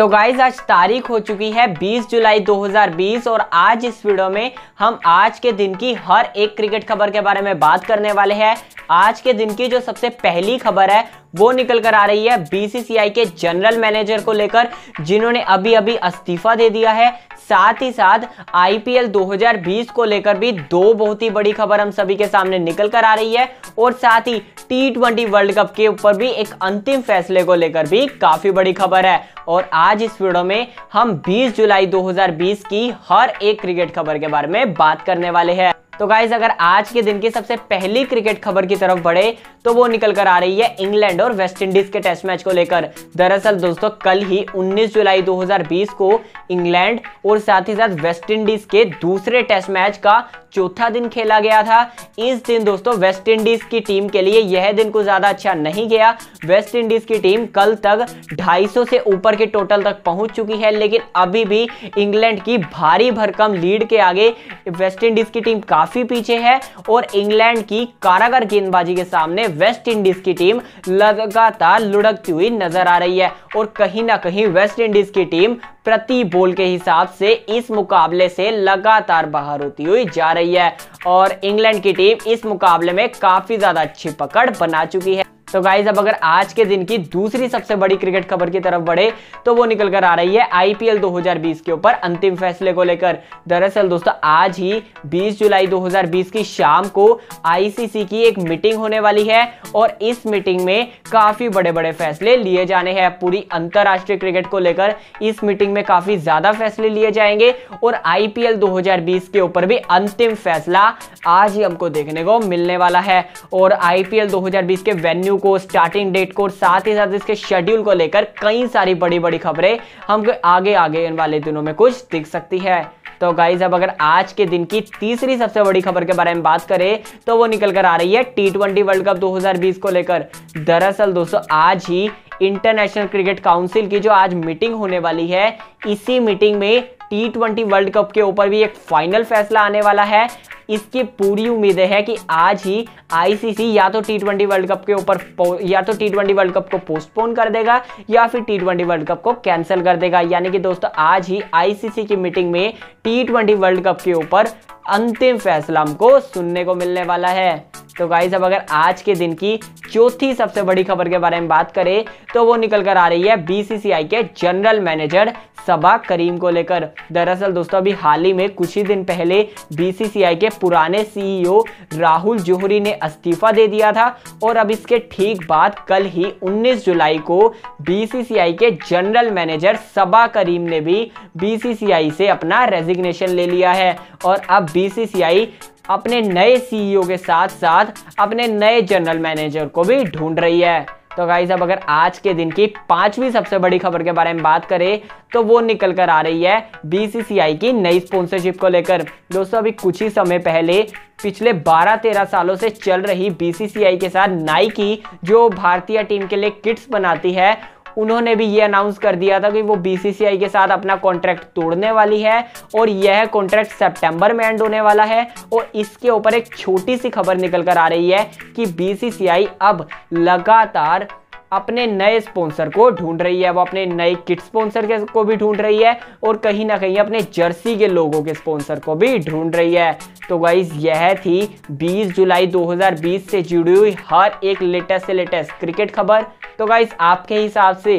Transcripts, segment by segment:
तो गाइज़ आज तारीख हो चुकी है 20 जुलाई 2020 और आज इस वीडियो में हम आज के दिन की हर एक क्रिकेट खबर के बारे में बात करने वाले हैं। आज के दिन की जो सबसे पहली खबर है वो निकल कर आ रही है बीसीसीआई के जनरल मैनेजर को लेकर, जिन्होंने अभी अभी अस्तीफा दे दिया है। साथ ही साथ आईपीएल 2020 को लेकर भी दो बहुत ही बड़ी खबर हम सभी के सामने निकल कर आ रही है। और साथ ही टी ट्वेंटी वर्ल्ड कप के ऊपर भी एक अंतिम फैसले को लेकर भी काफ़ी बड़ी खबर है। और आज इस वीडियो में हम 20 जुलाई 2020 की हर एक क्रिकेट खबर के बारे में बात करने वाले हैं। तो गाइज़ अगर आज के दिन की सबसे पहली क्रिकेट खबर की तरफ़ बढ़े तो वो निकल कर आ रही है इंग्लैंड और वेस्ट इंडीज के टेस्ट मैच को लेकर। दरअसल दोस्तों, कल ही 19 जुलाई 2020 को इंग्लैंड और साथ ही साथ वेस्ट इंडीज के दूसरे टेस्ट मैच का चौथा दिन खेला गया था। इस दिन दोस्तों वेस्ट इंडीज की टीम के लिए यह दिन कुछ ज़्यादा अच्छा नहीं गया। वेस्ट इंडीज की टीम कल तक 250 से ऊपर के टोटल तक पहुँच चुकी है, लेकिन अभी भी इंग्लैंड की भारी भरकम लीड के आगे वेस्ट इंडीज की टीम काफ़ी पीछे है और इंग्लैंड की कारागर गेंदबाजी के सामने वेस्ट इंडीज की टीम लगातार लुढ़कती हुई नज़र आ रही है। और कहीं ना कहीं वेस्ट इंडीज की टीम प्रति बॉल के हिसाब से इस मुकाबले से लगातार बाहर होती हुई जा रही है। और इंग्लैंड की टीम इस मुकाबले में काफ़ी ज़्यादा अच्छी पकड़ बना चुकी है। तो गाइज़ अब अगर आज के दिन की दूसरी सबसे बड़ी क्रिकेट खबर की तरफ़ बढ़े तो वो निकल कर आ रही है आईपीएल 2020 के ऊपर अंतिम फैसले को लेकर। दरअसल दोस्तों, आज ही 20 जुलाई 2020 की शाम को आईसीसी की एक मीटिंग होने वाली है और इस मीटिंग में काफ़ी बड़े बड़े फैसले लिए जाने हैं। पूरी अंतरराष्ट्रीय क्रिकेट को लेकर इस मीटिंग में काफ़ी ज़्यादा फैसले लिए जाएँगे और आईपीएल 2020 के ऊपर भी अंतिम फैसला आज ही हमको देखने को मिलने वाला है। और आईपीएल 2020 के वेन्यू को स्टार्टिंग डेट को साथ ही साथ इसके शेड्यूल को लेकर कई सारी बड़ी बड़ी खबरें हमको आगे आगे इन वाले दिनों में कुछ दिख सकती है। तो गाइज़ अब अगर आज के दिन की तीसरी सबसे बड़ी खबर के बारे में बात करें तो वो निकल कर आ रही है टी ट्वेंटी वर्ल्ड कप 2020 को लेकर। दरअसल दोस्तों, आज ही इंटरनेशनल क्रिकेट काउंसिल की जो आज मीटिंग होने वाली है, इसी मीटिंग में टी ट्वेंटी वर्ल्ड कप के ऊपर भी एक फाइनल फैसला आने वाला है। इसकी पूरी उम्मीद है कि आज ही आईसीसी या तो टी ट्वेंटी वर्ल्ड कप के ऊपर या तो टी ट्वेंटी वर्ल्ड कप को पोस्टपोन कर देगा, या फिर टी ट्वेंटी वर्ल्ड कप को कैंसिल कर देगा। यानी कि दोस्तों, आज ही आईसीसी की मीटिंग में टी ट्वेंटी वर्ल्ड कप के ऊपर अंतिम फैसला हमको सुनने को मिलने वाला है। तो गाइज़ अब अगर आज के दिन की चौथी सबसे बड़ी खबर के बारे में बात करें तो वो निकल कर आ रही है बीसीसीआई के जनरल मैनेजर सबा करीम को लेकर। दरअसल दोस्तों, अभी हाल ही में कुछ ही दिन पहले बीसीसीआई के पुराने सीईओ राहुल जोहरी ने इस्तीफा दे दिया था और अब इसके ठीक बाद कल ही 19 जुलाई को बीसीसीआई के जनरल मैनेजर सबा करीम ने भी बीसीसीआई से अपना रेजिग्नेशन ले लिया है। और अब बीसीसीआई अपने नए सीईओ के साथ साथ अपने नए जनरल मैनेजर को भी ढूंढ रही है। तो गाइज़ अब अगर आज के दिन की पांचवी सबसे बड़ी खबर के बारे में बात करें तो वो निकल कर आ रही है बीसीसीआई की नई स्पॉन्सरशिप को लेकर। दोस्तों, अभी कुछ ही समय पहले पिछले 12-13 सालों से चल रही बीसीसीआई के साथ नाइकी जो भारतीय टीम के लिए किट्स बनाती है उन्होंने भी ये अनाउंस कर दिया था कि वो बीसीसीआई के साथ अपना कॉन्ट्रैक्ट तोड़ने वाली है और यह कॉन्ट्रैक्ट सितंबर में एंड होने वाला है और इसके ऊपर एक छोटी सी खबर निकल कर आ रही है कि बीसीसीआई अब लगातार अपने नए स्पॉन्सर को ढूंढ रही है। वो अपने नए किट स्पॉन्सर को भी ढूंढ रही है और कहीं ना कहीं अपने जर्सी के लोगों के स्पॉन्सर को भी ढूंढ रही है। तो गाइज़ यह थी 20 जुलाई 2020 से जुड़ी हुई हर एक लेटेस्ट से लेटेस्ट क्रिकेट खबर। तो गाइज़ आपके हिसाब से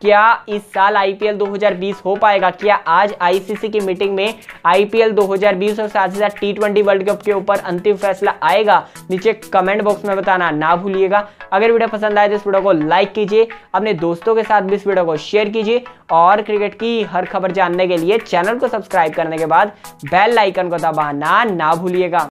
क्या इस साल आईपीएल 2020 हो पाएगा? क्या आज आईसीसी की मीटिंग में आईपीएल 2020 और साथ ही साथ टी ट्वेंटी वर्ल्ड कप के ऊपर अंतिम फैसला आएगा? नीचे कमेंट बॉक्स में बताना ना भूलिएगा। अगर वीडियो पसंद आए तो इस वीडियो को लाइक कीजिए, अपने दोस्तों के साथ भी इस वीडियो को शेयर कीजिए और क्रिकेट की हर खबर जानने के लिए चैनल को सब्सक्राइब करने के बाद बेल आइकन को दबाना ना भूलिएगा।